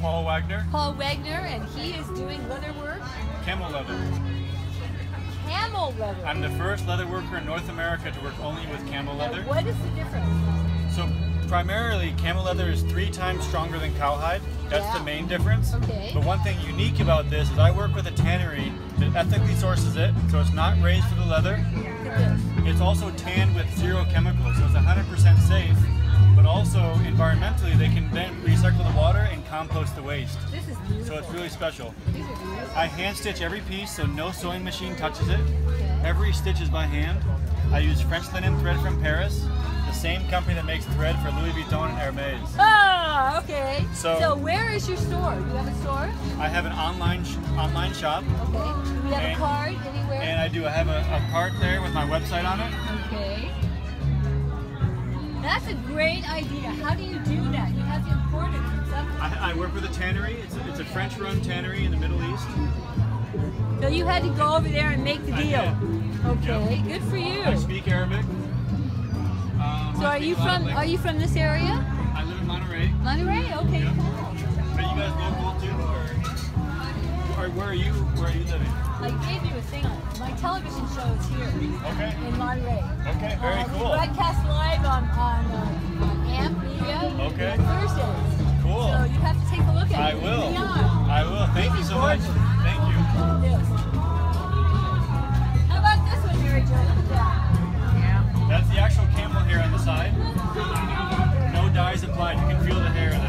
Paul Wagner, Paul Wagner, and he is doing leather work, camel leather. camel leather. I'm the first leather worker in North America to work only with camel Now, leather. what is the difference? So primarily, camel leather is three times stronger than cowhide. That's Yeah. the main difference. Okay. But one thing unique about this is I work with a tannery that ethically sources it, so it's not raised for the leather. It's also tanned with zero chemicals, so it's 100% safe. But also environmentally, they can then recycle the water and compost the waste. This is beautiful. So it's really special. These are beautiful. I hand stitch every piece, so no sewing machine touches it. Every stitch is by hand. I use French linen thread from Paris, the same company that makes thread for Louis Vuitton and Hermes. Ah, okay. So- where is your store? You have a store? I have an online sh- online shop, Okay. Do we have And- a card anywhere? and I do. I have a, a cart there with my website on it. Okay. That's a great idea. How do you do that? You have to import it from somewhere. I, I work with a tannery. It's a, it's a French-run tannery in the Middle East. So you had to go over there and make the deal. Okay, good for you. I speak Arabic. Um, So are you from are you from this area? I live in Monterey. Monterey? Okay, Yeah. cool. Are you guys local too, or, or where are you? Where are you living? I gave you a thing my television show is here Okay. in Monterey. Okay. Very Uh, cool. broadcast on, uh, AMP media okay. on Thursdays. Cool. So you have to take a look at I it. I will. I will. Thank you so gorgeous. much. Thank you. Yes. How about this one, Mary Jo? Yeah. That's the actual camel hair on the side. No dyes applied. You can feel the hair.